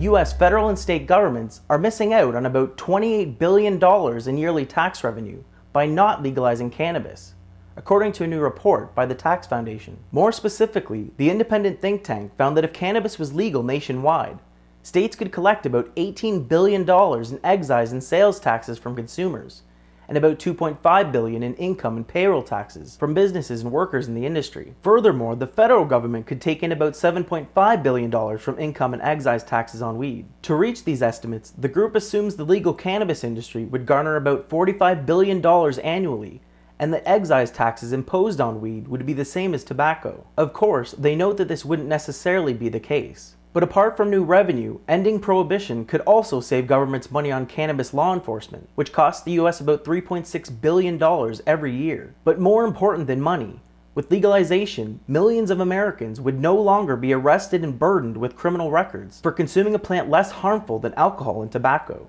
US federal and state governments are missing out on about $28 billion in yearly tax revenue by not legalizing cannabis, according to a new report by the Tax Foundation. More specifically, the independent think tank found that if cannabis was legal nationwide, states could collect about $18 billion in excise and sales taxes from consumers, and about 2.5 billion in income and payroll taxes from businesses and workers in the industry. Furthermore, the federal government could take in about 7.5 billion dollars from income and excise taxes on weed. To reach these estimates, the group assumes the legal cannabis industry would garner about 45 billion dollars annually and the excise taxes imposed on weed would be the same as tobacco. Of course, they note that this wouldn't necessarily be the case. But apart from new revenue, ending prohibition could also save governments money on cannabis law enforcement, which costs the US about $3.6 billion every year. But more important than money, with legalization, millions of Americans would no longer be arrested and burdened with criminal records for consuming a plant less harmful than alcohol and tobacco.